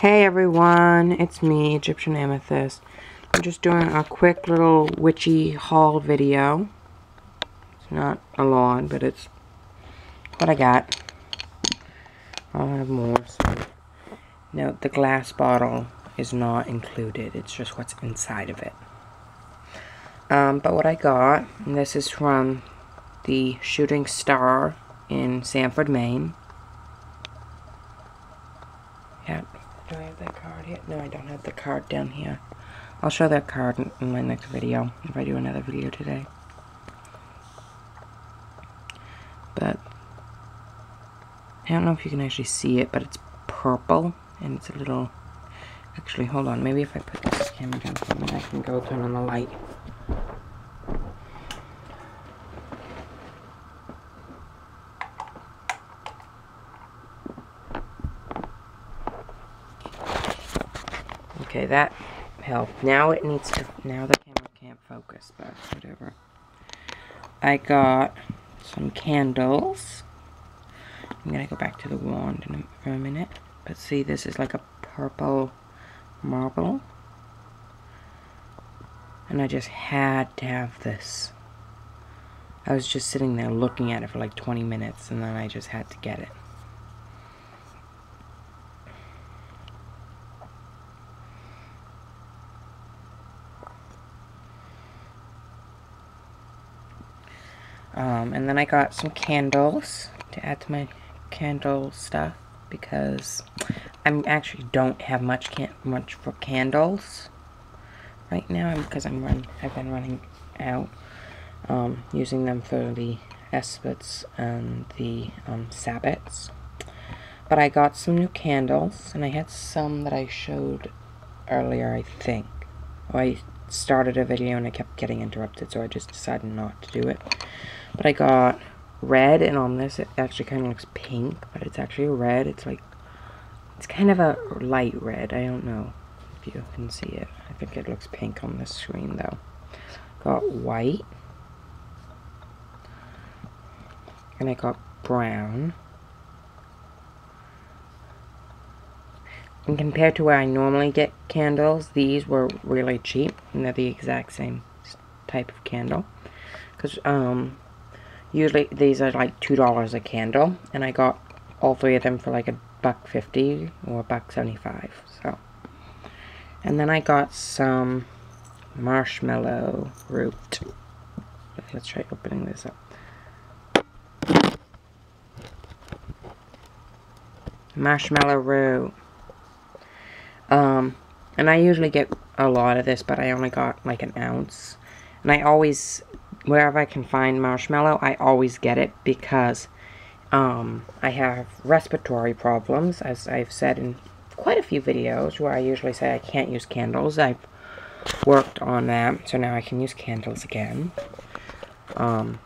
Hey everyone, it's me, Egyptian Amethyst. I'm just doing a quick little witchy haul video. It's not a lot, but it's what I got. I'll have more. So. Note, the glass bottle is not included. It's just what's inside of it. Um, but what I got, this is from the Shooting Star in Sanford, Maine. Yeah, do I have that card here? No, I don't have the card down here. I'll show that card in, in my next video, if I do another video today. But, I don't know if you can actually see it, but it's purple, and it's a little... Actually, hold on, maybe if I put this camera down for a minute, I can go turn on the light. Okay, that helped. Now it needs to, now the camera can't focus, but whatever. I got some candles. I'm gonna go back to the wand in a, for a minute. But see, this is like a purple marble. And I just had to have this. I was just sitting there looking at it for like 20 minutes, and then I just had to get it. Um, and then I got some candles to add to my candle stuff because I actually don't have much much for candles right now because I'm run I've been running out um, using them for the Esbats and the um, Sabbats. But I got some new candles and I had some that I showed earlier I think. I started a video and I kept getting interrupted so I just decided not to do it. But I got red, and on this it actually kind of looks pink, but it's actually red. It's like, it's kind of a light red. I don't know if you can see it. I think it looks pink on this screen, though. Got white. And I got brown. And compared to where I normally get candles, these were really cheap. And they're the exact same type of candle. Because, um, Usually these are like $2 a candle. And I got all three of them for like a buck 50 or a buck 75. So. And then I got some marshmallow root. Let's try opening this up. Marshmallow root. Um, and I usually get a lot of this, but I only got like an ounce. And I always wherever I can find marshmallow, I always get it because um, I have respiratory problems, as I've said in quite a few videos where I usually say I can't use candles. I've worked on that, so now I can use candles again. Um,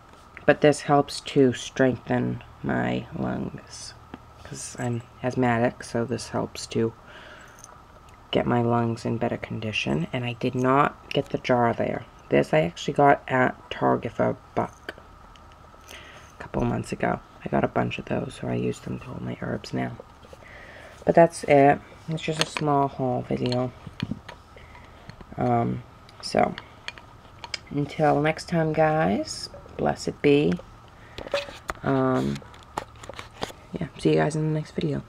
but this helps to strengthen my lungs because I'm asthmatic, so this helps to get my lungs in better condition. And I did not get the jar there. This I actually got at Target for a buck a couple months ago. I got a bunch of those, so I use them to hold my herbs now. But that's it. It's just a small haul video. Um, so, until next time, guys, blessed be. Um, yeah, see you guys in the next video.